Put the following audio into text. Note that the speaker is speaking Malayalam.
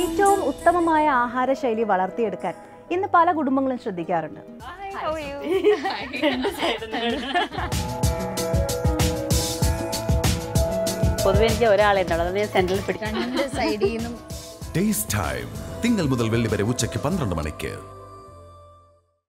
ഏറ്റവും ഉത്തമമായ ആഹാര ശൈലി വളർത്തിയെടുക്കാൻ ഇന്ന് പല കുടുംബങ്ങളും ശ്രദ്ധിക്കാറുണ്ട്. പൊതുവെ എനിക്ക് ഒരാളെ സെന്ററിൽ പിടിക്കാൻ സൈഡിൽ നിന്നും ടേസ്റ്റ് ടൈം തിങ്കൾ മുതൽ വെള്ളി വരെ ഉച്ചയ്ക്ക് പന്ത്രണ്ട് മണിക്ക്.